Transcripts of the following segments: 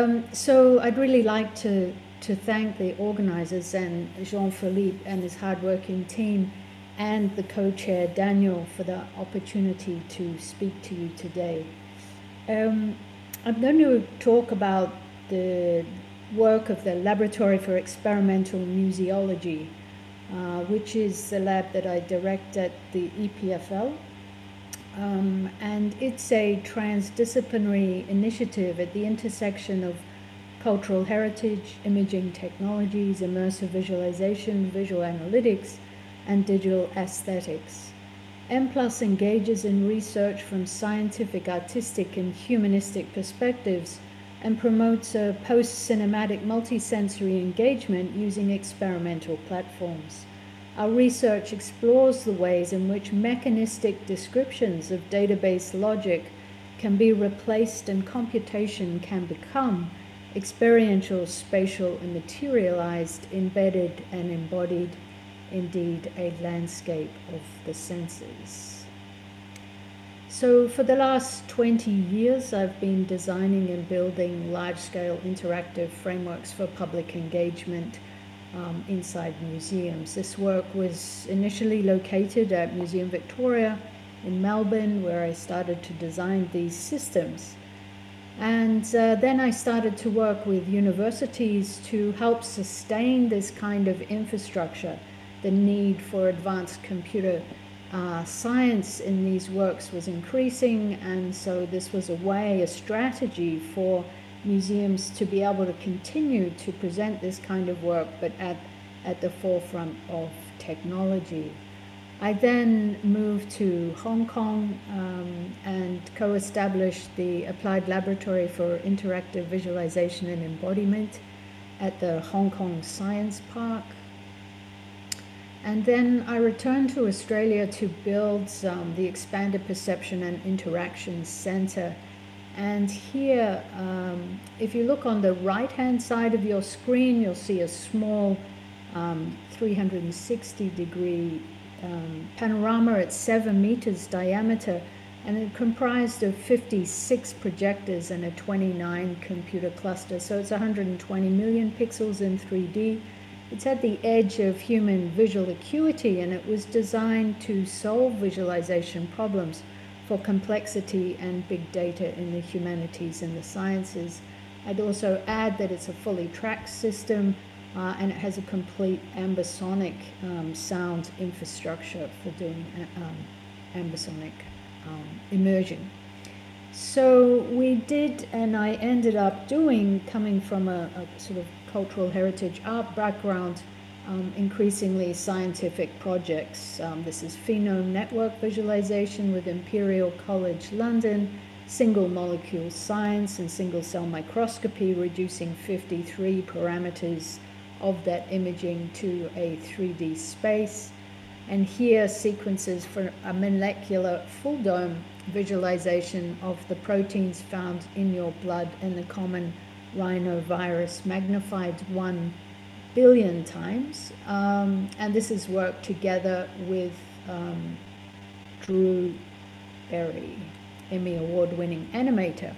Um, so I'd really like to, to thank the organizers and Jean-Philippe and his hardworking team and the co-chair Daniel for the opportunity to speak to you today. Um, I'm going to talk about the work of the Laboratory for Experimental Museology, uh, which is the lab that I direct at the EPFL. Um, and it's a transdisciplinary initiative at the intersection of cultural heritage, imaging technologies, immersive visualization, visual analytics, and digital aesthetics. M Plus engages in research from scientific, artistic, and humanistic perspectives and promotes a post cinematic multisensory engagement using experimental platforms. Our research explores the ways in which mechanistic descriptions of database logic can be replaced and computation can become experiential, spatial, and materialized, embedded, and embodied, indeed, a landscape of the senses. So, for the last 20 years, I've been designing and building large scale interactive frameworks for public engagement um, inside museums. This work was initially located at Museum Victoria in Melbourne, where I started to design these systems. And uh, then I started to work with universities to help sustain this kind of infrastructure. The need for advanced computer uh, science in these works was increasing, and so this was a way, a strategy for museums to be able to continue to present this kind of work, but at, at the forefront of technology. I then moved to Hong Kong um, and co established the Applied Laboratory for Interactive Visualization and Embodiment at the Hong Kong Science Park. And then I returned to Australia to build um, the Expanded Perception and Interaction Centre and here, um, if you look on the right-hand side of your screen, you'll see a small um, 360 degree um, panorama at seven meters diameter, and it comprised of 56 projectors and a 29 computer cluster. So it's 120 million pixels in 3D. It's at the edge of human visual acuity, and it was designed to solve visualization problems for complexity and big data in the humanities and the sciences. I'd also add that it's a fully tracked system uh, and it has a complete ambisonic um, sound infrastructure for doing uh, um, ambisonic um, immersion. So we did, and I ended up doing, coming from a, a sort of cultural heritage art background, um, increasingly scientific projects. Um, this is phenome network visualization with Imperial College London, single molecule science and single cell microscopy, reducing 53 parameters of that imaging to a 3D space. And here, sequences for a molecular full dome visualization of the proteins found in your blood and the common rhinovirus magnified one billion times. Um, and this is work together with um, Drew Berry, Emmy Award winning animator.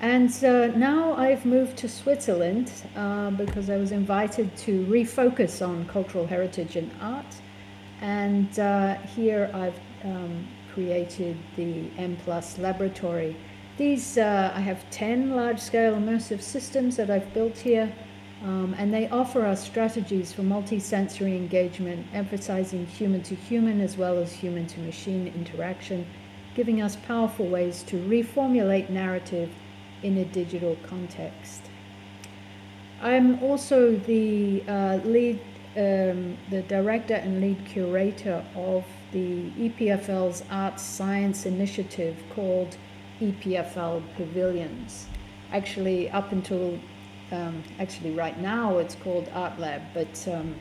And now I've moved to Switzerland uh, because I was invited to refocus on cultural heritage and art. And uh, here I've um, created the M Plus laboratory. These, uh, I have 10 large scale immersive systems that I've built here. Um, and they offer us strategies for multi-sensory engagement, emphasizing human to human as well as human to machine interaction, giving us powerful ways to reformulate narrative in a digital context. I'm also the uh, lead, um, the director and lead curator of the EPFL's Arts Science Initiative called EPFL Pavilions. Actually, up until um, actually right now it's called Art Lab, but um,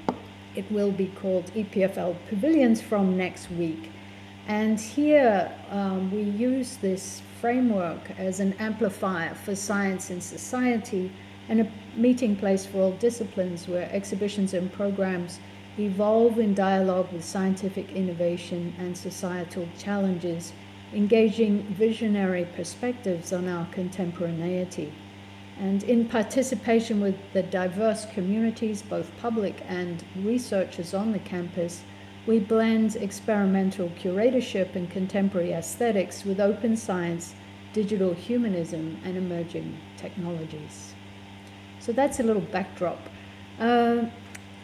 it will be called EPFL Pavilions from next week. And here um, we use this framework as an amplifier for science and society and a meeting place for all disciplines where exhibitions and programs evolve in dialogue with scientific innovation and societal challenges, engaging visionary perspectives on our contemporaneity. And in participation with the diverse communities, both public and researchers on the campus, we blend experimental curatorship and contemporary aesthetics with open science, digital humanism, and emerging technologies. So that's a little backdrop. Uh,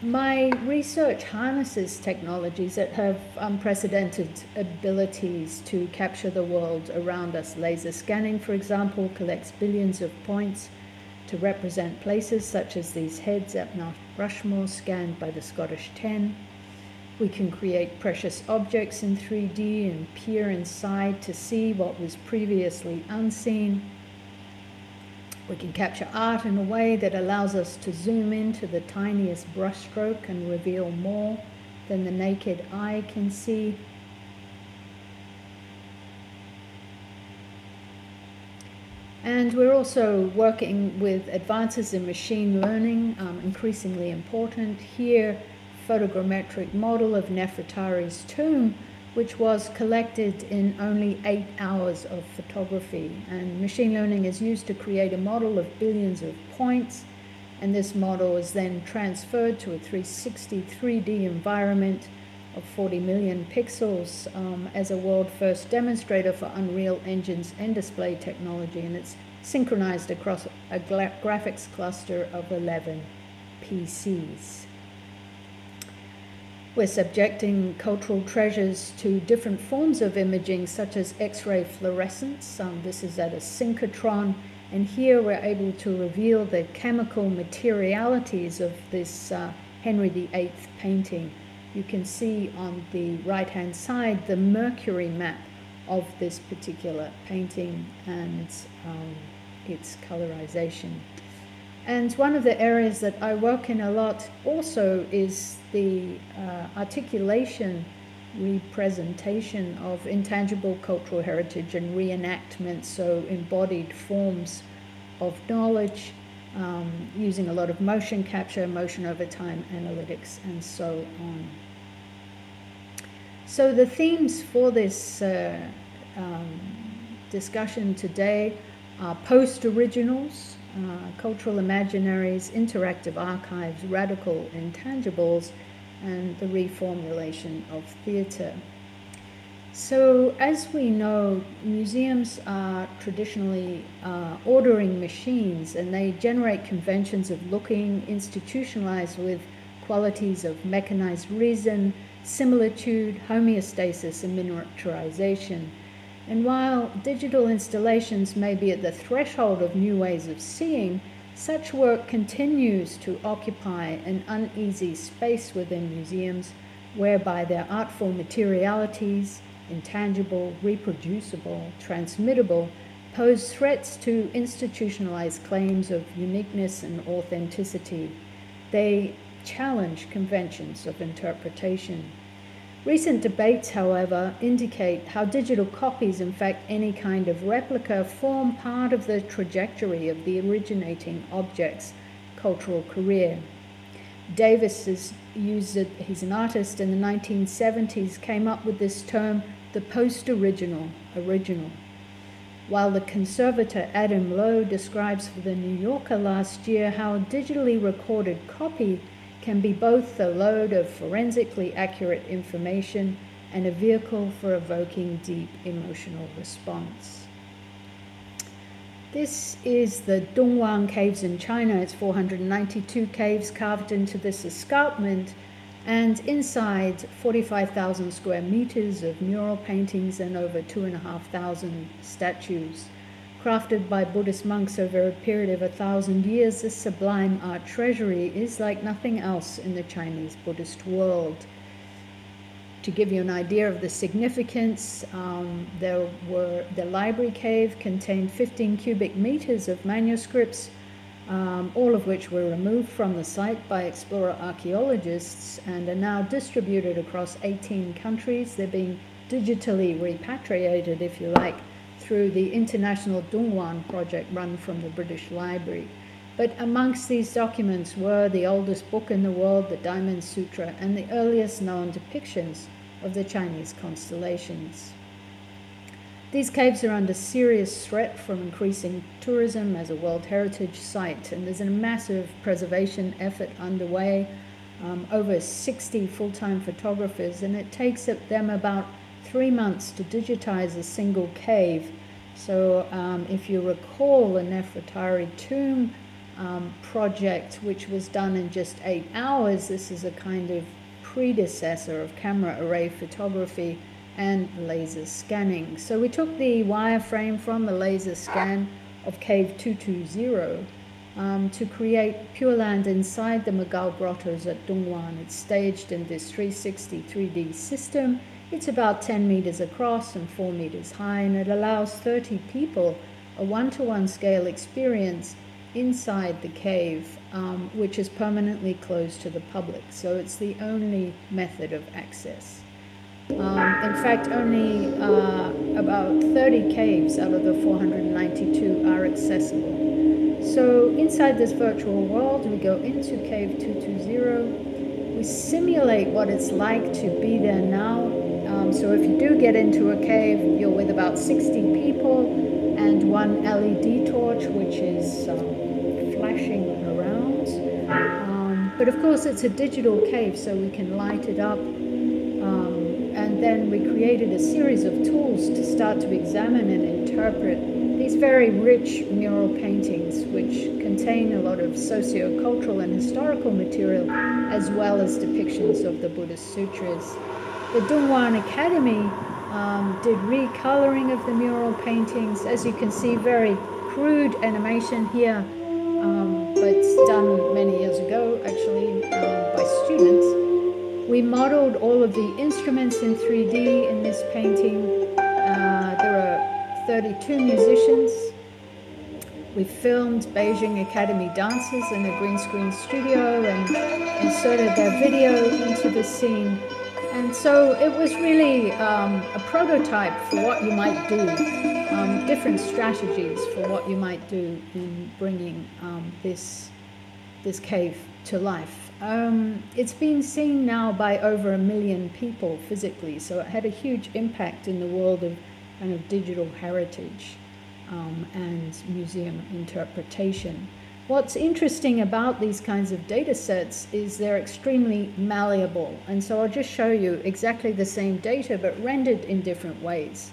my research harnesses technologies that have unprecedented abilities to capture the world around us. Laser scanning, for example, collects billions of points to represent places such as these heads at Mount Rushmore scanned by the Scottish 10. We can create precious objects in 3D and peer inside to see what was previously unseen. We can capture art in a way that allows us to zoom into the tiniest brushstroke and reveal more than the naked eye can see. And we're also working with advances in machine learning, um, increasingly important. Here, photogrammetric model of Nefertari's tomb, which was collected in only eight hours of photography. And machine learning is used to create a model of billions of points, and this model is then transferred to a 360 3D environment of 40 million pixels um, as a world first demonstrator for Unreal Engine's nDisplay technology, and it's synchronized across a graphics cluster of 11 PCs. We're subjecting cultural treasures to different forms of imaging, such as X ray fluorescence. Um, this is at a synchrotron, and here we're able to reveal the chemical materialities of this uh, Henry VIII painting. You can see on the right hand side the mercury map of this particular painting and um, its colorization. And one of the areas that I work in a lot also is the uh, articulation, representation of intangible cultural heritage and reenactment, so embodied forms of knowledge, um, using a lot of motion capture, motion over time analytics, and so on. So, the themes for this uh, um, discussion today are post originals, uh, cultural imaginaries, interactive archives, radical intangibles, and the reformulation of theatre. So, as we know, museums are traditionally uh, ordering machines and they generate conventions of looking institutionalized with qualities of mechanized reason, similitude, homeostasis, and miniaturization. And while digital installations may be at the threshold of new ways of seeing, such work continues to occupy an uneasy space within museums whereby their artful materialities, intangible, reproducible, transmittable, pose threats to institutionalized claims of uniqueness and authenticity. They challenge conventions of interpretation. Recent debates, however, indicate how digital copies, in fact, any kind of replica, form part of the trajectory of the originating object's cultural career. Davis has used he's an artist in the 1970s, came up with this term, the post original, original. While the conservator Adam Lowe describes for the New Yorker last year how a digitally recorded copy can be both the load of forensically accurate information and a vehicle for evoking deep emotional response. This is the Dunhuang Caves in China. It's 492 caves carved into this escarpment, and inside 45,000 square meters of mural paintings and over 2,500 statues. Crafted by Buddhist monks over a period of a thousand years, this sublime art treasury is like nothing else in the Chinese Buddhist world. To give you an idea of the significance, um, there were the library cave contained 15 cubic meters of manuscripts, um, all of which were removed from the site by explorer archaeologists and are now distributed across 18 countries. They're being digitally repatriated, if you like, through the International Dunhuang project run from the British Library. But amongst these documents were the oldest book in the world, the Diamond Sutra, and the earliest known depictions of the Chinese constellations. These caves are under serious threat from increasing tourism as a World Heritage Site, and there's a massive preservation effort underway. Um, over 60 full time photographers, and it takes them about three months to digitize a single cave. So, um, if you recall the Nefertari tomb um, project, which was done in just eight hours, this is a kind of predecessor of camera array photography and laser scanning. So we took the wireframe from the laser scan of Cave 220 um, to create Pure Land inside the Mogao Grottoes at Dunhuang. It's staged in this 360 3D system. It's about 10 meters across and 4 meters high, and it allows 30 people a one to one scale experience inside the cave, um, which is permanently closed to the public. So it's the only method of access. Um, in fact, only uh, about 30 caves out of the 492 are accessible. So inside this virtual world, we go into Cave 220. We simulate what it's like to be there now. Um, so if you do get into a cave, you're with about 60 people and one LED torch, which is um, flashing around. Um, but of course, it's a digital cave, so we can light it up. And then we created a series of tools to start to examine and interpret these very rich mural paintings, which contain a lot of socio-cultural and historical material, as well as depictions of the Buddhist sutras. The Dunhuang Academy um, did recoloring of the mural paintings. As you can see, very crude animation here, um, but done many years ago, actually, um, by students. We modeled all of the instruments in 3D in this painting. Uh, there are 32 musicians. We filmed Beijing Academy dancers in a green screen studio and inserted their video into the scene. And so it was really um, a prototype for what you might do, um, different strategies for what you might do in bringing um, this, this cave to life. Um, it's been seen now by over a million people physically, so it had a huge impact in the world of kind of digital heritage um, and museum interpretation. What's interesting about these kinds of data sets is they're extremely malleable. And so I'll just show you exactly the same data, but rendered in different ways.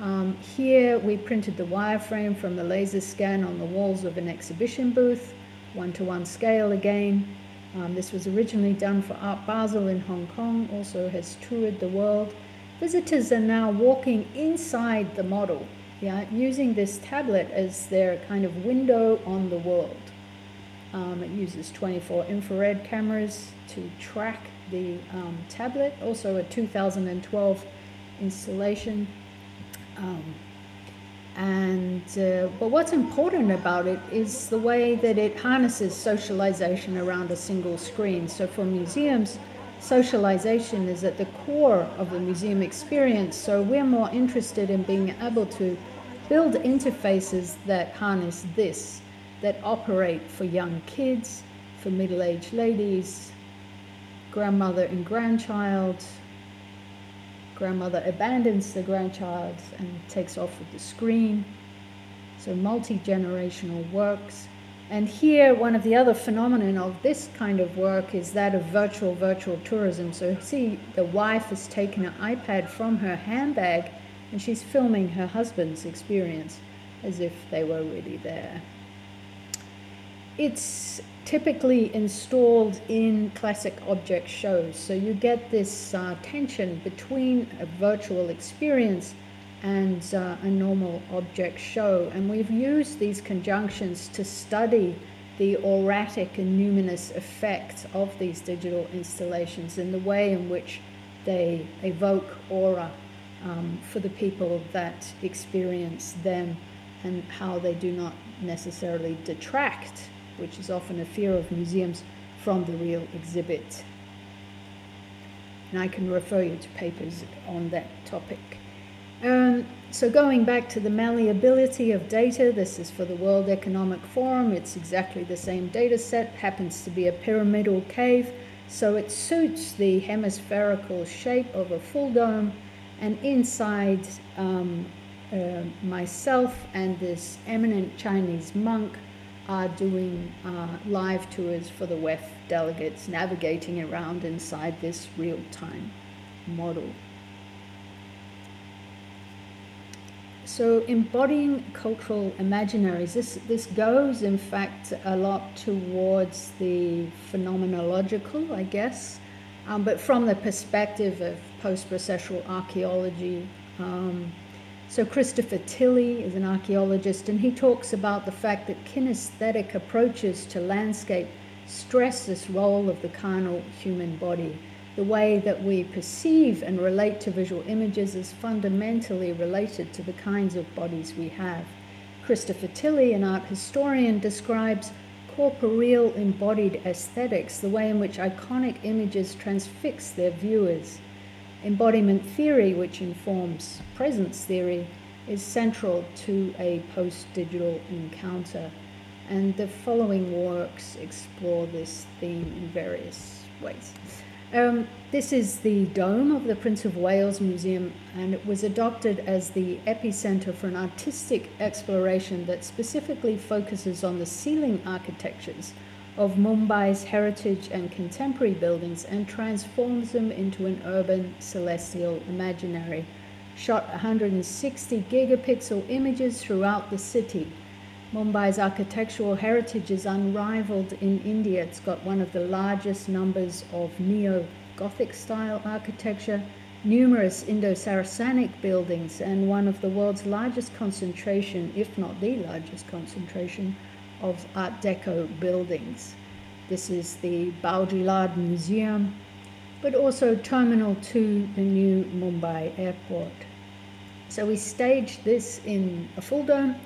Um, here we printed the wireframe from the laser scan on the walls of an exhibition booth, one-to-one -one scale again. Um, this was originally done for Art Basel in Hong Kong, also has toured the world. Visitors are now walking inside the model, yeah, using this tablet as their kind of window on the world. Um, it uses 24 infrared cameras to track the um, tablet, also a 2012 installation. Um, and uh, but what's important about it is the way that it harnesses socialization around a single screen. So for museums, socialization is at the core of the museum experience. So we're more interested in being able to build interfaces that harness this that operate for young kids, for middle aged ladies, grandmother and grandchild. Grandmother abandons the grandchild and takes off with the screen. So multi generational works. And here, one of the other phenomena of this kind of work is that of virtual virtual tourism. So see, the wife has taken an iPad from her handbag and she's filming her husband's experience as if they were really there it's typically installed in classic object shows. So you get this uh, tension between a virtual experience and uh, a normal object show. And we've used these conjunctions to study the auratic and numinous effect of these digital installations and the way in which they evoke aura um, for the people that experience them and how they do not necessarily detract which is often a fear of museums, from the real exhibit. And I can refer you to papers on that topic. Um, so going back to the malleability of data, this is for the World Economic Forum. It's exactly the same data set, happens to be a pyramidal cave, so it suits the hemispherical shape of a full dome. And inside um, uh, myself and this eminent Chinese monk are doing uh, live tours for the WEF delegates, navigating around inside this real time model. So, embodying cultural imaginaries, this, this goes, in fact, a lot towards the phenomenological, I guess, um, but from the perspective of post processual archaeology. Um, so, Christopher Tilley is an archaeologist, and he talks about the fact that kinesthetic approaches to landscape stress this role of the carnal human body. The way that we perceive and relate to visual images is fundamentally related to the kinds of bodies we have. Christopher Tilley, an art historian, describes corporeal embodied aesthetics, the way in which iconic images transfix their viewers. Embodiment theory, which informs presence theory, is central to a post digital encounter, and the following works explore this theme in various ways. Um, this is the dome of the Prince of Wales Museum, and it was adopted as the epicenter for an artistic exploration that specifically focuses on the ceiling architectures of Mumbai's heritage and contemporary buildings and transforms them into an urban celestial imaginary. Shot 160 gigapixel images throughout the city. Mumbai's architectural heritage is unrivaled in India. It's got one of the largest numbers of neo Gothic style architecture, numerous Indo Saracenic buildings, and one of the world's largest concentration, if not the largest concentration, of Art Deco buildings. This is the Bhau Daji Lad Museum, but also terminal to the new Mumbai airport. So we staged this in a full dome,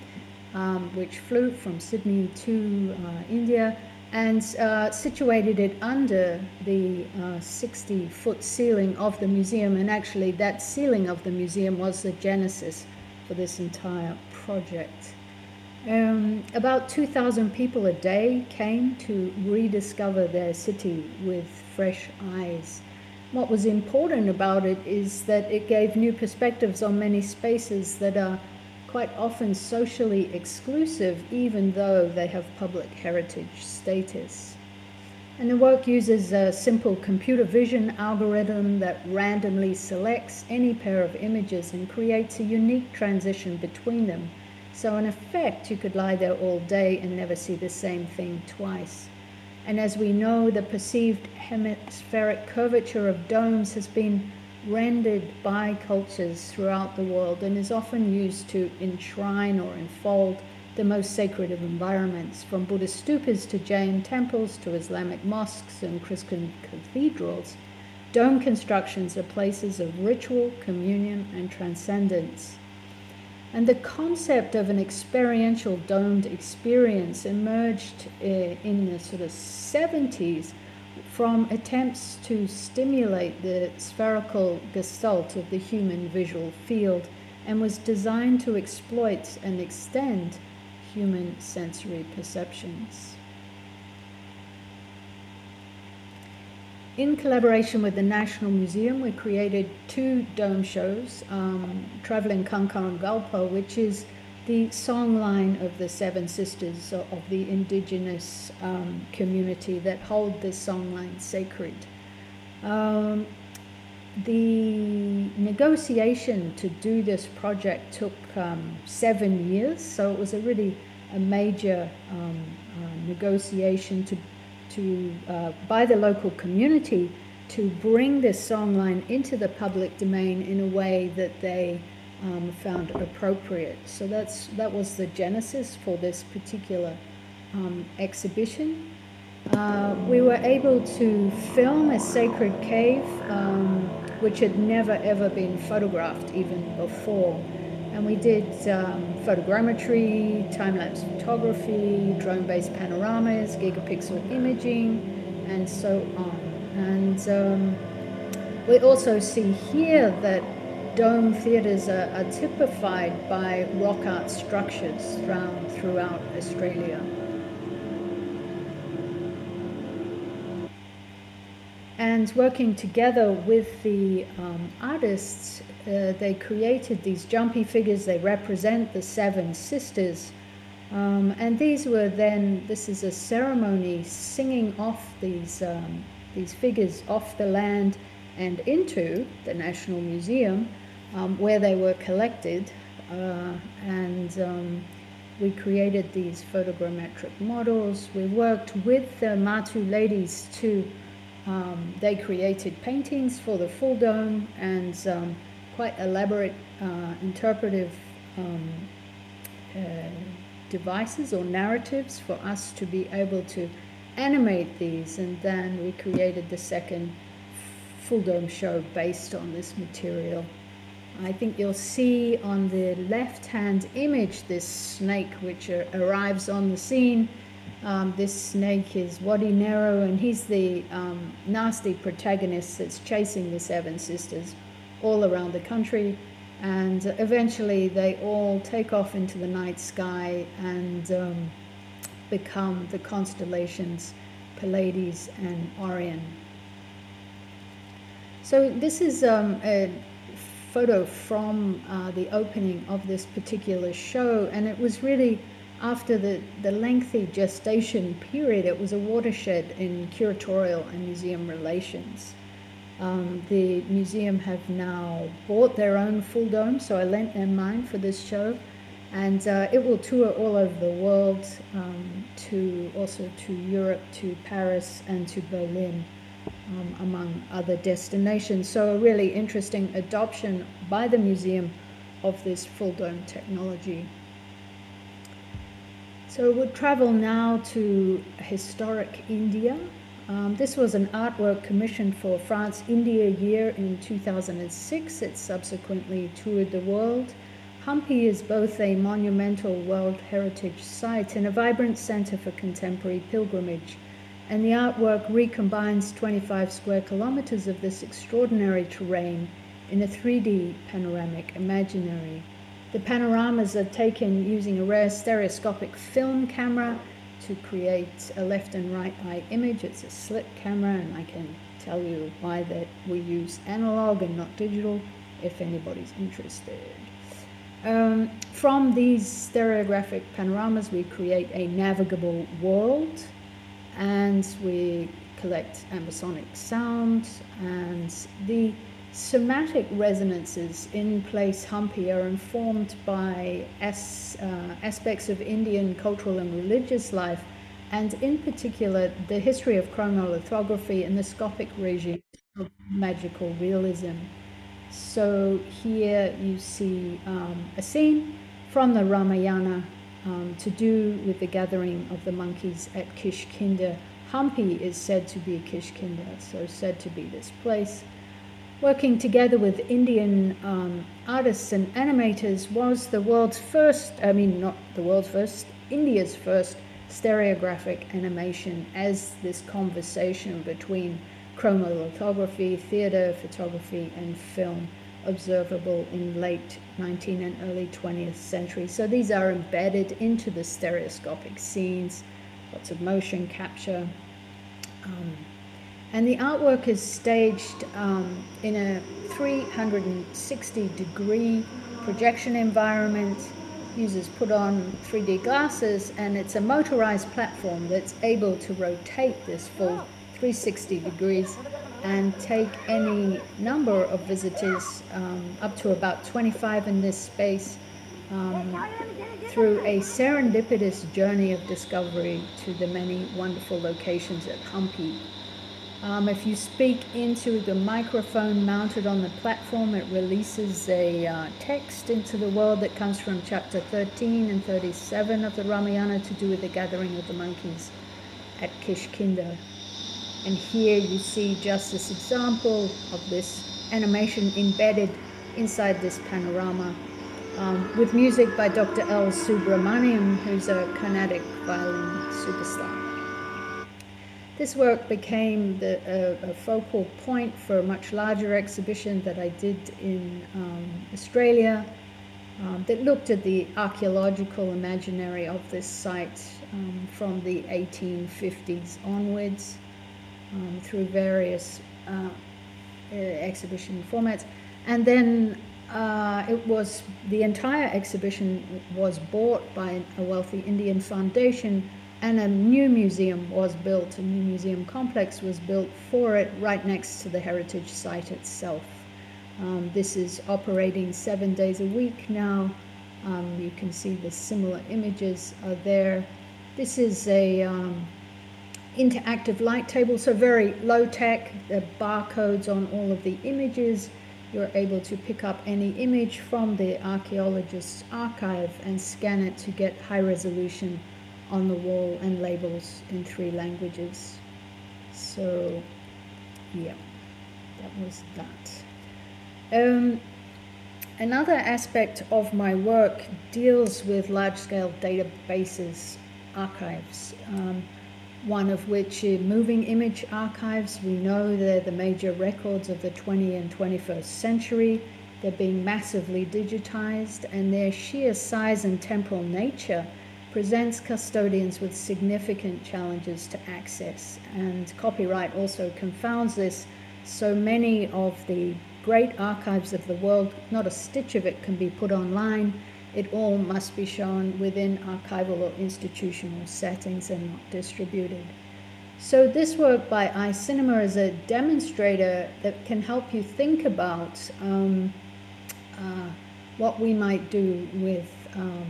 um, which flew from Sydney to uh, India and uh, situated it under the 60 uh, foot ceiling of the museum. And actually, that ceiling of the museum was the genesis for this entire project. Um, about 2,000 people a day came to rediscover their city with fresh eyes. What was important about it is that it gave new perspectives on many spaces that are quite often socially exclusive, even though they have public heritage status. And the work uses a simple computer vision algorithm that randomly selects any pair of images and creates a unique transition between them so, in effect, you could lie there all day and never see the same thing twice. And as we know, the perceived hemispheric curvature of domes has been rendered by cultures throughout the world and is often used to enshrine or enfold the most sacred of environments, from Buddhist stupas to Jain temples to Islamic mosques and Christian cathedrals. Dome constructions are places of ritual, communion, and transcendence. And the concept of an experiential domed experience emerged uh, in the sort of 70s from attempts to stimulate the spherical gestalt of the human visual field and was designed to exploit and extend human sensory perceptions. In collaboration with the National Museum, we created two dome shows, um, Traveling Kungkarangkalpa, which is the songline of the Seven Sisters of the indigenous um, community that hold this songline sacred. Um, the negotiation to do this project took um, seven years, so it was a really a major um, uh, negotiation to to uh, by the local community to bring this songline into the public domain in a way that they um, found appropriate. So that's that was the genesis for this particular um, exhibition. Uh, we were able to film a sacred cave, um, which had never ever been photographed even before. And we did um, photogrammetry, time lapse photography, drone based panoramas, gigapixel imaging, and so on. And um, we also see here that dome theatres are, are, typified by rock art structures found throughout Australia. And working together with the um, artists uh, they created these jumpy figures. They represent the seven sisters. Um, and these were then, this is a ceremony singing off these, um, these figures off the land and into the National Museum um, where they were collected. Uh, and um, we created these photogrammetric models. We worked with the Martu ladies to, um, they created paintings for the full dome and um, quite elaborate uh, interpretive um, uh, devices or narratives for us to be able to animate these. And then we created the second full dome show based on this material. I think you'll see on the left hand image this snake which arrives on the scene. Um, this snake is Wati Nyiru, and he's the um, nasty protagonist that's chasing the seven sisters all around the country. And eventually, they all take off into the night sky and um, become the constellations Pleiades and Orion. So, this is um, a photo from uh, the opening of this particular show, and it was really after the, the lengthy gestation period, it was a watershed in curatorial and museum relations. Um, the museum have now bought their own full dome, so I lent them mine for this show, and uh, it will tour all over the world, um, to also to Europe, to Paris, and to Berlin um, among other destinations. So, a really interesting adoption by the museum of this full dome technology. So, we'll travel now to historic India. Um, this was an artwork commissioned for France India Year in 2006. It subsequently toured the world. Hampi is both a monumental World Heritage Site and a vibrant center for contemporary pilgrimage and the artwork recombines 25 square kilometers of this extraordinary terrain in a 3D panoramic imaginary. The panoramas are taken using a rare stereoscopic film camera to create a left and right eye image. It's a slit camera, and I can tell you why that we use analog and not digital if anybody's interested. Um, from these stereographic panoramas, we create a navigable world and we collect ambisonic sound and the somatic resonances in place Hampi are informed by as, uh, aspects of Indian cultural and religious life and in particular the history of chromolithography and the scopic regime of magical realism. So here you see um, a scene from the Ramayana um, to do with the gathering of the monkeys at Kishkinda. Hampi is said to be Kishkinda, so said to be this place. Working together with Indian um, artists and animators was the world's first, I mean, not the world's first, India's first stereographic animation as this conversation between chromolithography, theatre, photography, and film observable in late 19th and early 20th century. So these are embedded into the stereoscopic scenes, lots of motion capture. Um, and the artwork is staged um, in a 360 degree projection environment, users put on 3D glasses, and it's a motorized platform that's able to rotate this full 360 degrees and take any number of visitors, um, up to about 25 in this space, um, through a serendipitous journey of discovery to the many wonderful locations at Hampi. Um, if you speak into the microphone mounted on the platform, it releases a uh, text into the world that comes from chapter 13 and 37 of the Ramayana to do with the gathering of the monkeys at Kishkinda. And here you see just this example of this animation embedded inside this panorama um, with music by Dr. L. Subramaniam, who's a Carnatic violin superstar. This work became the, uh, a focal point for a much larger exhibition that I did in um, Australia um, that looked at the archaeological imaginary of this site um, from the 1850s onwards um, through various uh, exhibition formats. And then uh, it was the entire exhibition was bought by a wealthy Indian foundation, and a new museum was built. A new museum complex was built for it, right next to the heritage site itself. Um, this is operating seven days a week now. Um, you can see the similar images are there. This is a um, interactive light table, so very low tech. The barcodes on all of the images. You're able to pick up any image from the archaeologist's archive and scan it to get high resolution on the wall and labels in three languages. So, yeah, that was that. Um, another aspect of my work deals with large-scale databases, archives. Um, one of which are moving image archives. We know they're the major records of the 20th and 21st century. They're being massively digitized, and their sheer size and temporal nature presents custodians with significant challenges to access. And copyright also confounds this. So many of the great archives of the world, not a stitch of it can be put online it all must be shown within archival or institutional settings and not distributed. So this work by iCinema is a demonstrator that can help you think about um, uh, what we might do with um,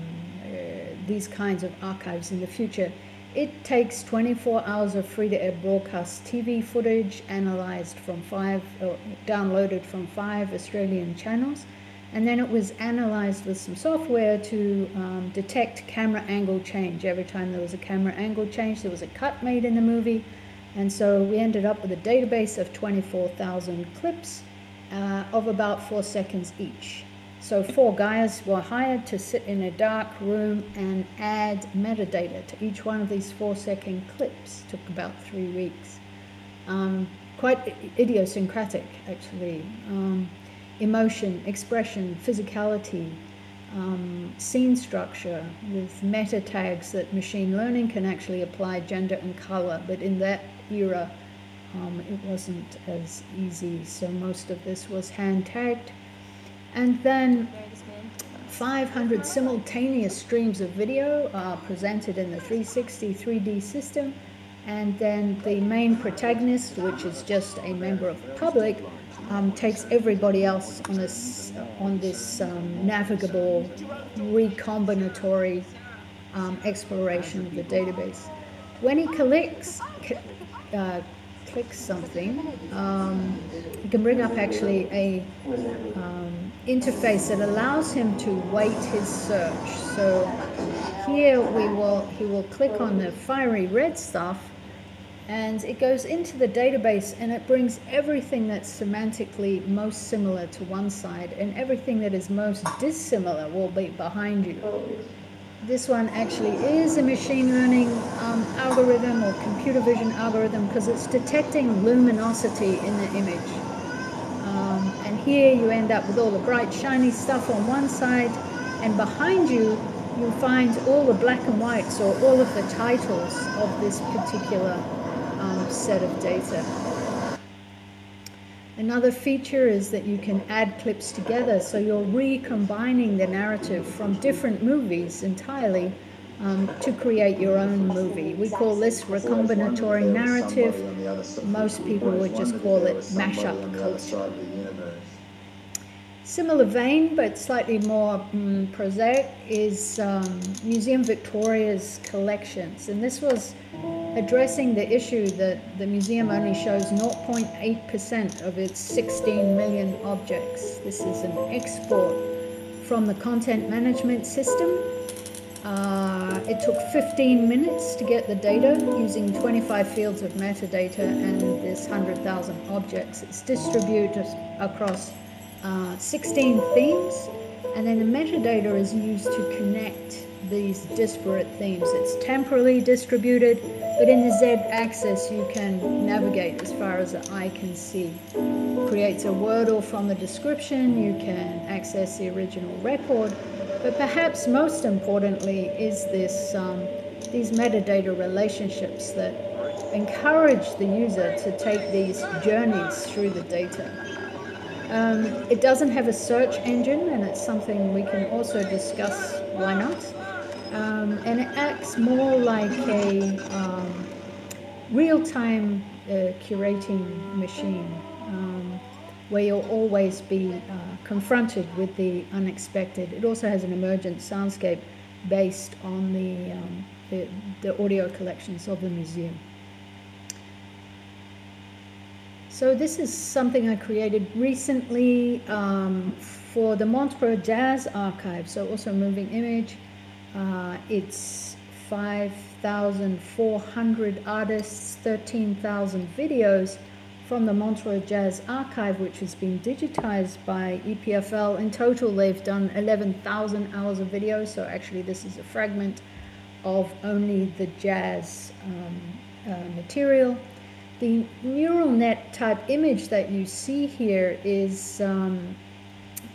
these kinds of archives in the future. It takes 24 hours of free-to-air broadcast TV footage analyzed from five, or downloaded from five Australian channels, and then it was analyzed with some software to um, detect camera angle change. Every time there was a camera angle change, there was a cut made in the movie. And so we ended up with a database of 24,000 clips uh, of about four seconds each. So four guys were hired to sit in a dark room and add metadata to each one of these four second clips. Took about three weeks. Um, quite idiosyncratic, actually. Um, emotion, expression, physicality, um, scene structure with meta tags that machine learning can actually apply gender and color. But in that era, um, it wasn't as easy. So most of this was hand tagged. And then 500 simultaneous streams of video are presented in the 360 3D system. And then the main protagonist, which is just a member of the public, um, takes everybody else on this on this um, navigable, recombinatory um, exploration of the database. When he clicks, uh, clicks something, um, he can bring up actually a um, interface that allows him to weight his search. So here we will he will click on the fiery red stuff and it goes into the database and it brings everything that's semantically most similar to one side and everything that is most dissimilar will be behind you. This one actually is a machine learning um, algorithm or computer vision algorithm because it's detecting luminosity in the image. Um, and here you end up with all the bright shiny stuff on one side and behind you you'll find all the black and whites or all of the titles of this particular um, set of data. Another feature is that you can add clips together, so you're recombining the narrative from different movies entirely um, to create your own movie. We call this recombinatory narrative. Most people would just call it mashup culture. Similar vein, but slightly more um, prosaic, is um, Museum Victoria's collections. And this was addressing the issue that the museum only shows 0.8% of its 16 million objects. This is an export from the content management system. Uh, it took 15 minutes to get the data using 25 fields of metadata and this 100,000 objects. It's distributed across uh, 16 themes and then the metadata is used to connect these disparate themes. It's temporally distributed, but in the z-axis you can navigate as far as the eye can see. Creates a wordle from the description, you can access the original record, but perhaps most importantly is this um, these metadata relationships that encourage the user to take these journeys through the data. Um, it doesn't have a search engine, and it's something we can also discuss why not. Um, and it acts more like a um, real time uh, curating machine um, where you'll always be uh, confronted with the unexpected. It also has an emergent soundscape based on the, um, the, the audio collections of the museum. So this is something I created recently um, for the Montreux Jazz Archive, so also moving image. Uh, it's 5,400 artists, 13,000 videos from the Montreux Jazz Archive, which has been digitized by EPFL. In total, they've done 11,000 hours of video, so actually this is a fragment of only the jazz um, uh, material. The neural net type image that you see here is, um,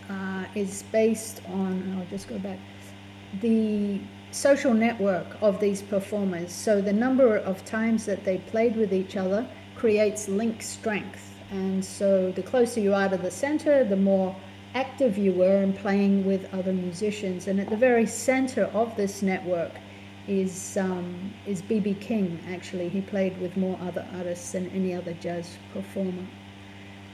uh, is based on, I'll just go back, the social network of these performers. So the number of times that they played with each other creates link strength. And so the closer you are to the center, the more active you were in playing with other musicians. And at the very center of this network is um, is BB King. Actually, he played with more other artists than any other jazz performer.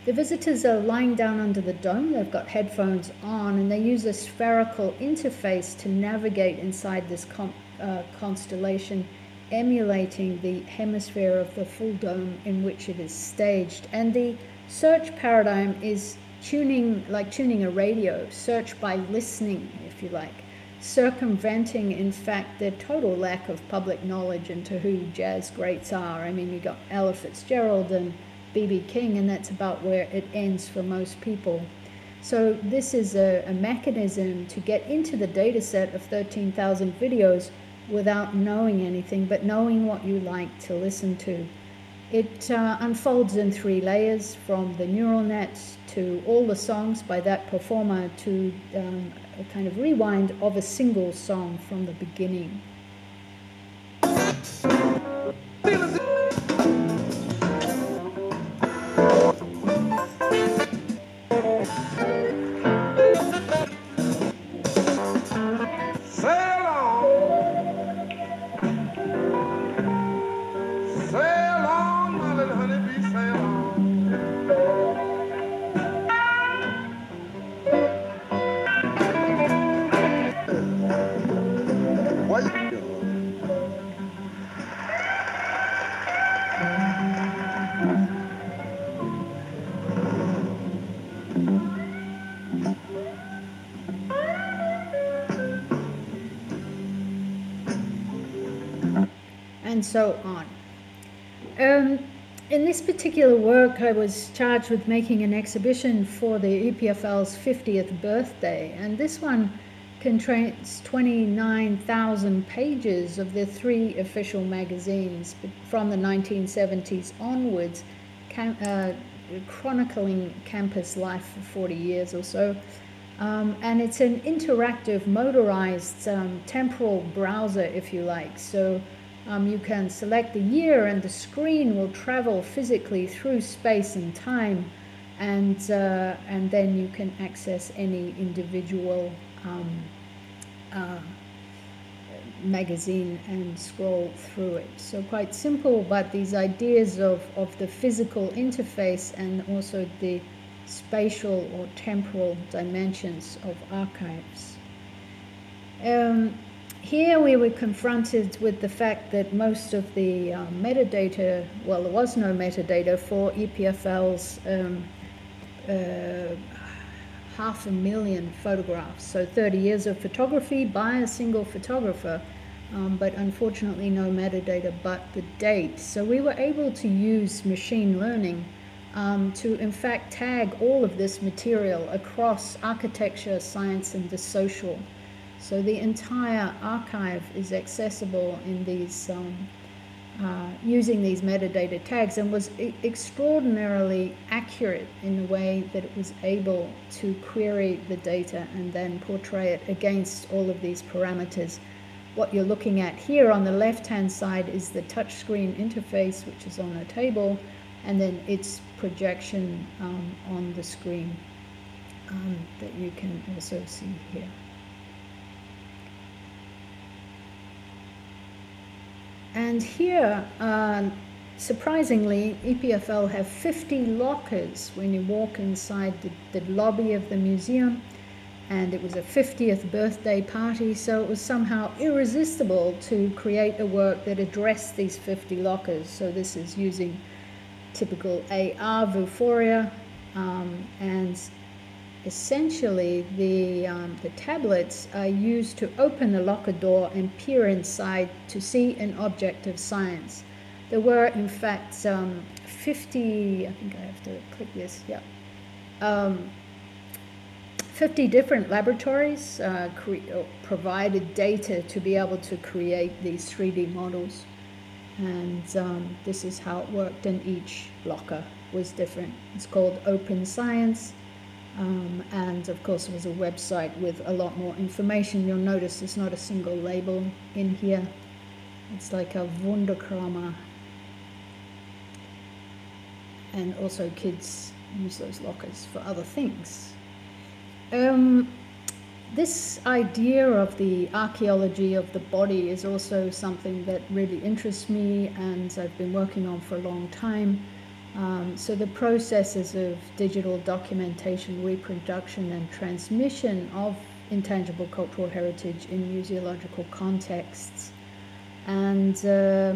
The visitors are lying down under the dome. They've got headphones on, and they use a spherical interface to navigate inside this uh, constellation, emulating the hemisphere of the full dome in which it is staged. And the search paradigm is tuning, like tuning a radio, search by listening, if you like circumventing, in fact, the total lack of public knowledge into who jazz greats are. I mean, you got Ella Fitzgerald and B.B. King, and that's about where it ends for most people. So this is a, a mechanism to get into the data set of 13,000 videos without knowing anything, but knowing what you like to listen to. It uh, unfolds in three layers from the neural nets to all the songs by that performer to um, a kind of rewind of a single song from the beginning. So on. Um, in this particular work, I was charged with making an exhibition for the EPFL's 50th birthday, and this one contains 29,000 pages of the three official magazines from the 1970s onwards, cam- uh, chronicling campus life for 40 years or so. Um, and it's an interactive, motorized um, temporal browser, if you like. So um, you can select the year and the screen will travel physically through space and time and, uh, and then you can access any individual um, uh, magazine and scroll through it. So quite simple, but these ideas of, of the physical interface and also the spatial or temporal dimensions of archives. Um, here we were confronted with the fact that most of the um, metadata, well, there was no metadata for EPFL's um, uh, half a million photographs. So 30 years of photography by a single photographer, um, but unfortunately no metadata but the date. So we were able to use machine learning um, to in fact tag all of this material across architecture, science, and the social. So the entire archive is accessible in these um, uh, using these metadata tags and was e extraordinarily accurate in the way that it was able to query the data and then portray it against all of these parameters. What you're looking at here on the left hand side is the touchscreen interface, which is on a table, and then its projection um, on the screen. um, that you can also see here. And here, uh, surprisingly, EPFL have 50 lockers when you walk inside the, the lobby of the museum and it was a 50th birthday party, so it was somehow irresistible to create a work that addressed these 50 lockers. So this is using typical AR Vuforia, um, and essentially the, um, the tablets are used to open the locker door and peer inside to see an object of science. There were, in fact, um, 50, I think I have to click this, yeah. Um, 50 different laboratories uh, uh, provided data to be able to create these 3D models. And um, this is how it worked, and each locker was different. It's called Open Science. Um, and of course, was a website with a lot more information. You'll notice there's not a single label in here. It's like a Wunderkammer. And also, kids use those lockers for other things. Um, this idea of the archaeology of the body is also something that really interests me and I've been working on for a long time. Um, so the processes of digital documentation, reproduction and transmission of intangible cultural heritage in museological contexts. And uh,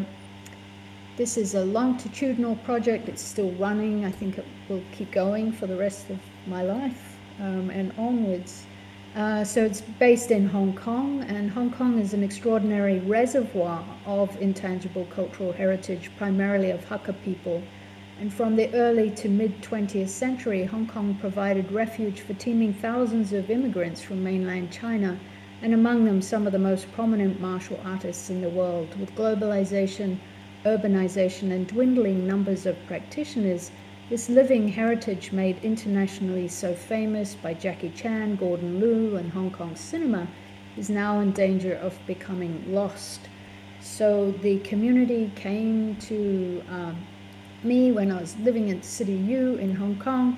this is a longitudinal project, it's still running. I think it will keep going for the rest of my life um, and onwards. Uh, so it's based in Hong Kong, and Hong Kong is an extraordinary reservoir of intangible cultural heritage, primarily of Hakka people. And from the early to mid 20th century, Hong Kong provided refuge for teeming thousands of immigrants from mainland China, and among them some of the most prominent martial artists in the world. With globalization, urbanization, and dwindling numbers of practitioners, this living heritage made internationally so famous by Jackie Chan, Gordon Liu, and Hong Kong cinema is now in danger of becoming lost. So the community came to um, me when I was living at City U in Hong Kong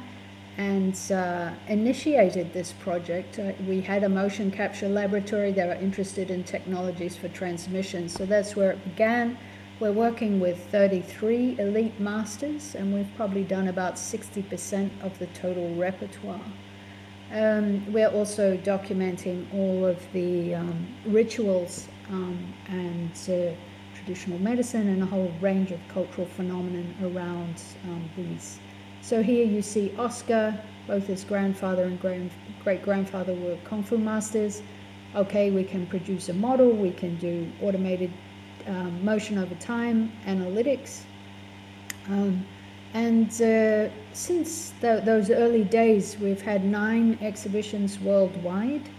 and uh, initiated this project. Uh, we had a motion capture laboratory. They were interested in technologies for transmission. So that's where it began. We're working with 33 elite masters, and we've probably done about 60% of the total repertoire. Um, we're also documenting all of the um, rituals um, and uh, traditional medicine and a whole range of cultural phenomenon around um, these. So here you see Oscar, both his grandfather and great grandfather were Kung Fu masters. Okay, we can produce a model, we can do automated um, motion over time analytics. Um, and uh, since those early days, we've had nine exhibitions worldwide.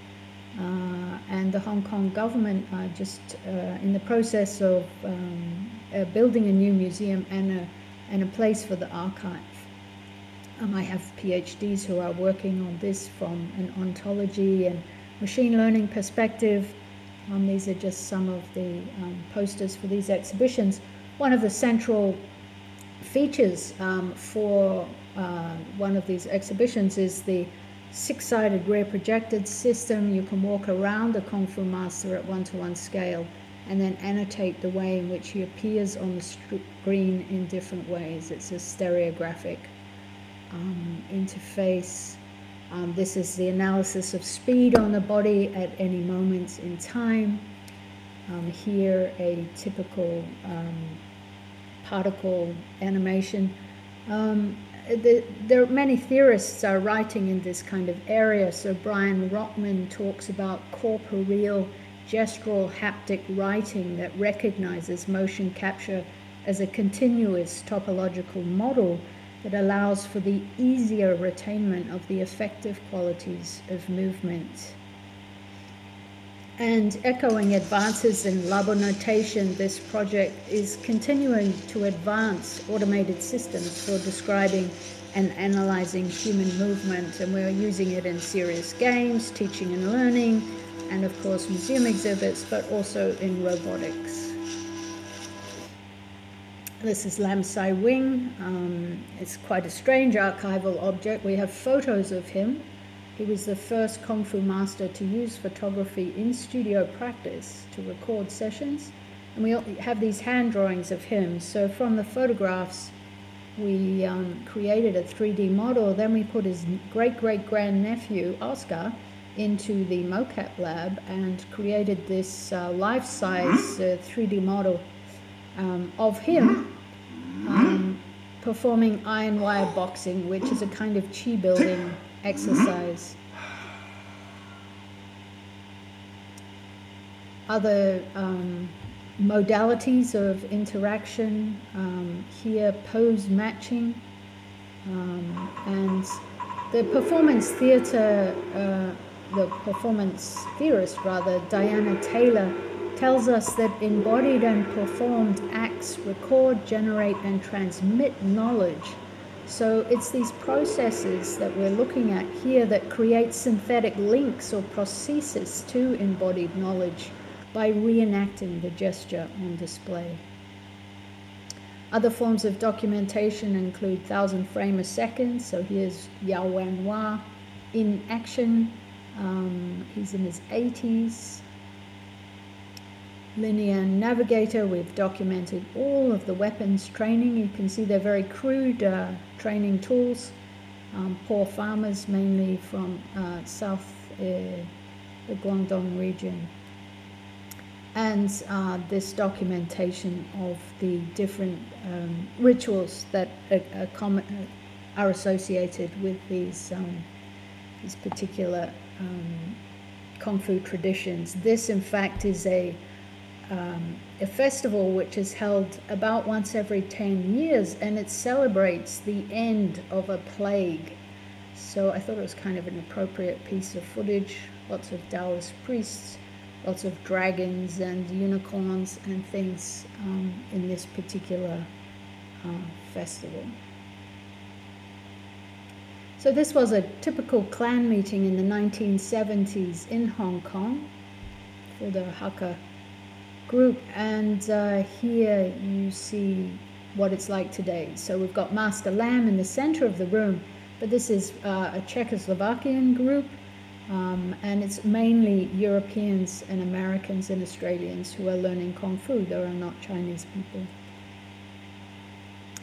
Uh, and the Hong Kong government are just uh, in the process of um, uh, building a new museum and a, and a place for the archive. Um, I have PhDs who are working on this from an ontology and machine learning perspective. Um, these are just some of the um, posters for these exhibitions. One of the central features um, for uh, one of these exhibitions is the six-sided rear projected system. You can walk around the Kung Fu Master at one-to-one -one scale and then annotate the way in which he appears on the screen in different ways. It's a stereographic um, interface. Um, this is the analysis of speed on the body at any moment in time. Um, here, a typical um, particle animation. The, there are many theorists are writing in this kind of area. So Brian Rotman talks about corporeal gestural haptic writing that recognizes motion capture as a continuous topological model that allows for the easier retainment of the effective qualities of movement. And echoing advances in Labanotation, this project is continuing to advance automated systems for describing and analyzing human movement. And we're using it in serious games, teaching and learning, and of course, museum exhibits, but also in robotics. This is Lam Sai Wing. Um, it's quite a strange archival object. We have photos of him He was the first Kung Fu master to use photography in studio practice to record sessions. And we have these hand drawings of him. So from the photographs, we um, created a 3D model. Then we put his great great grandnephew, Oscar, into the mocap lab and created this uh, life size uh, 3D model um, of him um, performing iron wire boxing, which is a kind of chi building exercise. Other um, modalities of interaction um, here, pose matching, um, and the performance theatre, uh, the performance theorist rather, Diana Taylor, tells us that embodied and performed acts record, generate, and transmit knowledge so it's these processes that we're looking at here that create synthetic links or prosthesis to embodied knowledge by reenacting the gesture on display. Other forms of documentation include thousand frame a second. So here's Yao Wanhua in action. Um, he's in his 80s linear navigator. We've documented all of the weapons training. You can see they're very crude uh, training tools. Um, poor farmers, mainly from uh, south uh, the Guangdong region. And uh, this documentation of the different um, rituals that are, are, associated with these, um, these particular um, Kung Fu traditions. This, in fact, is a um, a festival which is held about once every 10 years and it celebrates the end of a plague. So I thought it was kind of an appropriate piece of footage. Lots of Taoist priests, lots of dragons and unicorns and things um, in this particular uh, festival. So this was a typical clan meeting in the 1970s in Hong Kong for the Hakka group and uh, here you see what it's like today. So we've got Master Lam in the center of the room, but this is uh, a Czechoslovakian group um, and it's mainly Europeans and Americans and Australians who are learning Kung Fu. There are not Chinese people.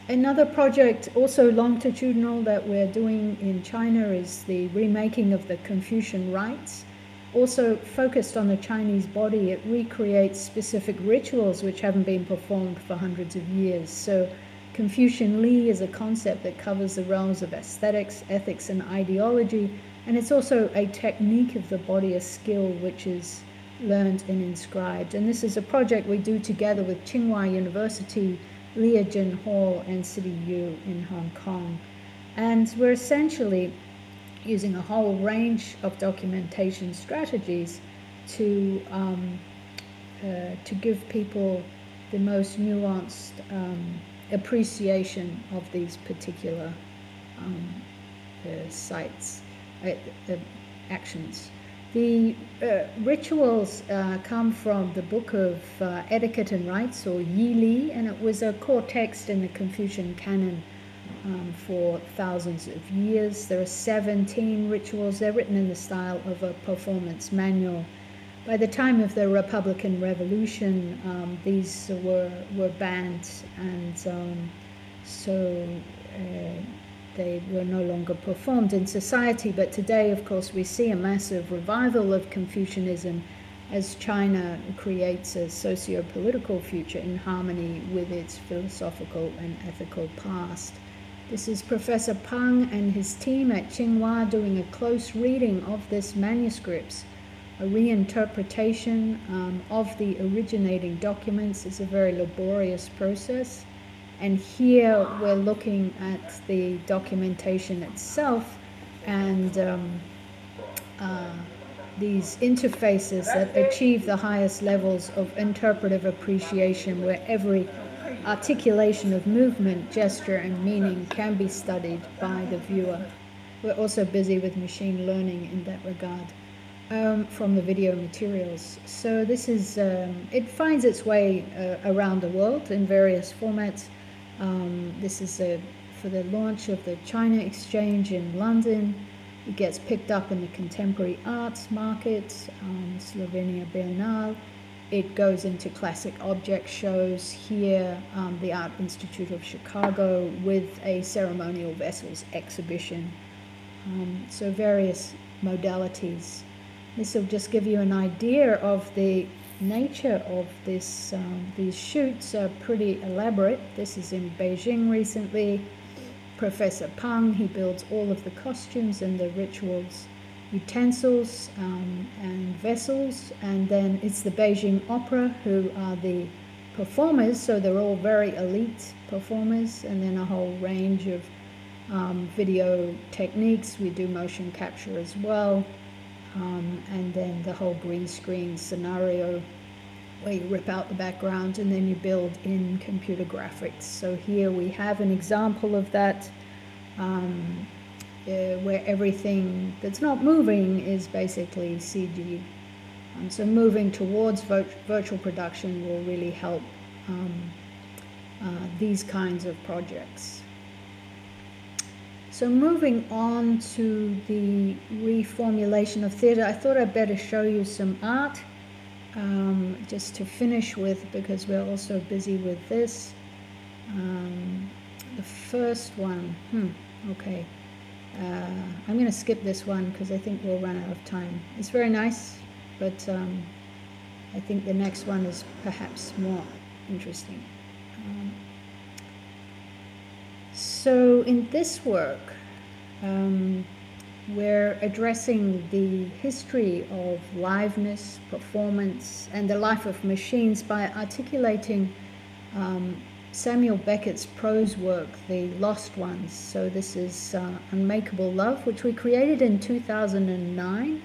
Another project, also longitudinal, that we're doing in China is the remaking of the Confucian rites also focused on the Chinese body, it recreates specific rituals which haven't been performed for hundreds of years. So Confucian Li is a concept that covers the realms of aesthetics, ethics, and ideology, and it's also a technique of the body, a skill which is learned and inscribed. And this is a project we do together with Tsinghua University, Lianjin Hall, and City U in Hong Kong. And we're essentially using a whole range of documentation strategies to um, uh, to give people the most nuanced um, appreciation of these particular um, uh, sites, uh, uh actions. The uh, rituals uh, come from the book of Etiquette and Rites, or Yi Li, and it was a core text in the Confucian canon um, for thousands of years. There are 17 rituals. They're written in the style of a performance manual. By the time of the Republican Revolution, um, these were, were banned, and um, so uh, they were no longer performed in society. But today, of course, we see a massive revival of Confucianism as China creates a socio political future in harmony with its philosophical and ethical past. This is Professor Pang and his team at Tsinghua doing a close reading of this manuscripts. A reinterpretation um, of the originating documents is a very laborious process. And here we're looking at the documentation itself and um, uh, these interfaces that achieve the highest levels of interpretive appreciation where every articulation of movement, gesture, and meaning can be studied by the viewer. We're also busy with machine learning in that regard um, from the video materials. So this is, um, it finds its way uh, around the world in various formats. Um, this is a, for the launch of the China Exchange in London. It gets picked up in the contemporary arts market, um, Slovenia Biennale. It goes into classic object shows here, um, the Art Institute of Chicago, with a ceremonial vessels exhibition. Um, so various modalities. This will just give you an idea of the nature of this. Um, these shoots are pretty elaborate. This is in Beijing recently. Professor Pang, he builds all of the costumes and the rituals, utensils um, and vessels. And then it's the Beijing Opera who are the performers. So they're all very elite performers. And then a whole range of um, video techniques. We do motion capture as well. Um, and then the whole green screen scenario where you rip out the background and then you build in computer graphics. So here we have an example of that um, uh, where everything that's not moving is basically CG. Um, so moving towards virtual production will really help um, uh, these kinds of projects. So moving on to the reformulation of theatre, I thought I'd better show you some art um, just to finish with because we're also busy with this. Um, the first one, hmm, okay. Uh, I'm going to skip this one because I think we'll run out of time. It's very nice, but um, I think the next one is perhaps more interesting. Um, so in this work, um, we're addressing the history of liveness, performance, and the life of machines by articulating um, Samuel Beckett's prose work, The Lost Ones. So this is uh, Unmakeable Love, which we created in 2009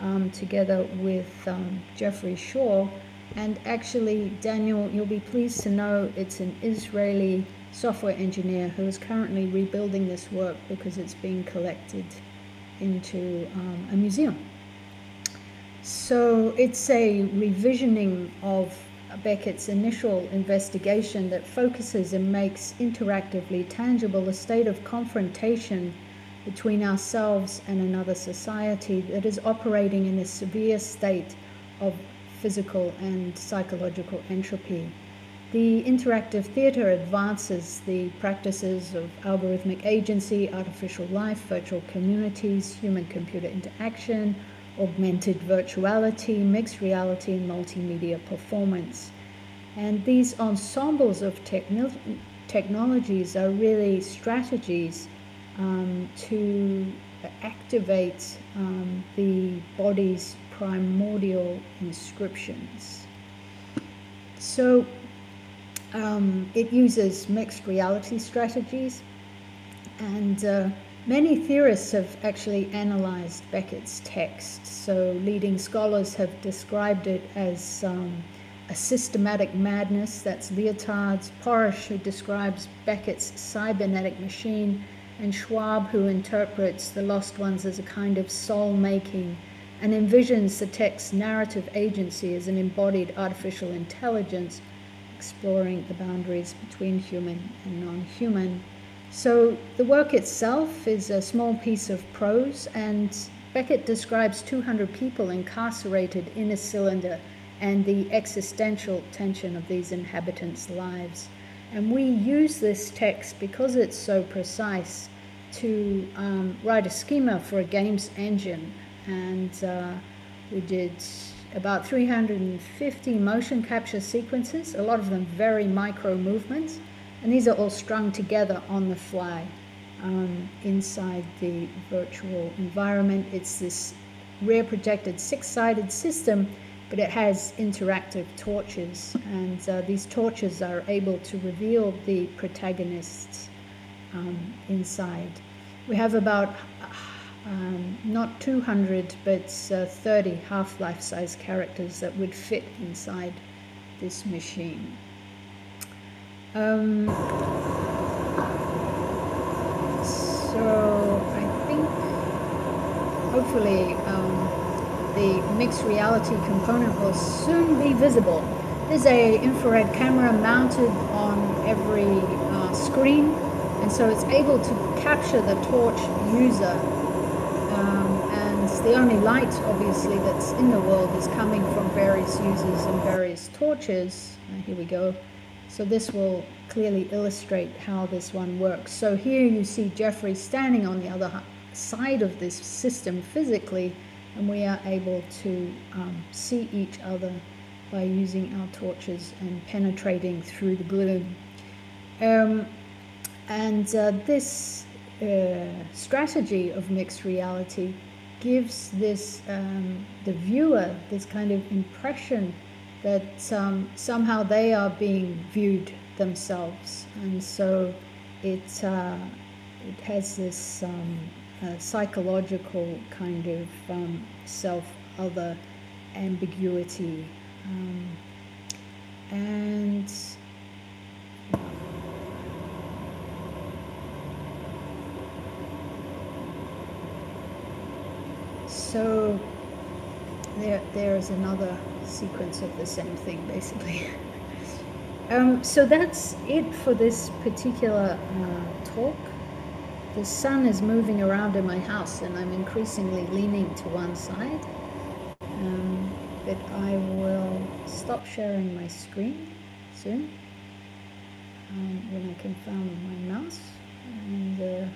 um, together with um, Jeffrey Shaw. And actually, Daniel, you'll be pleased to know it's an Israeli software engineer who is currently rebuilding this work because it's being collected into um, a museum. So it's a revisioning of Beckett's initial investigation that focuses and makes interactively tangible a state of confrontation between ourselves and another society that is operating in a severe state of physical and psychological entropy. The interactive theatre advances the practices of algorithmic agency, artificial life, virtual communities, human computer interaction, augmented virtuality, mixed reality, and multimedia performance. And these ensembles of techno- technologies are really strategies um, to activate um, the body's primordial inscriptions. So, um, it uses mixed reality strategies, and uh, many theorists have actually analyzed Beckett's text. So, leading scholars have described it as um, a systematic madness. That's Lyotard's, Porush, who describes Beckett's cybernetic machine, and Schwab, who interprets The Lost Ones as a kind of soul making and envisions the text's narrative agency as an embodied artificial intelligence exploring the boundaries between human and non human. So the work itself is a small piece of prose, and Beckett describes 200 people incarcerated in a cylinder and the existential tension of these inhabitants' lives. And we use this text because it's so precise to um, write a schema for a games engine. And uh, we did about 350 motion capture sequences, a lot of them very micro movements, and these are all strung together on the fly um, inside the virtual environment. It's this rear projected six sided system, but it has interactive torches, and uh, these torches are able to reveal the protagonists um, inside. We have about um, not 200 but uh, 30 half-life size characters that would fit inside this machine. Um, so I think hopefully um, the mixed reality component will soon be visible. There's a infrared camera mounted on every uh, screen and so it's able to capture the torch user Um, and the only light, obviously, that's in the world is coming from various users and various torches. Uh, here we go. So this will clearly illustrate how this one works. So here you see Jeffrey standing on the other side of this system physically, and we are able to um, see each other by using our torches and penetrating through the gloom. Um, and uh, this uh, strategy of mixed reality gives this um, the viewer this kind of impression that um, somehow they are being viewed themselves, and so it uh, it has this um, uh, psychological kind of um, self other ambiguity. Um, and so there there is another sequence of the same thing basically. Um, so that's it for this particular uh, talk. The sun is moving around in my house and I'm increasingly leaning to one side. Um, but I will stop sharing my screen soon um, when I can find my mouse and uh,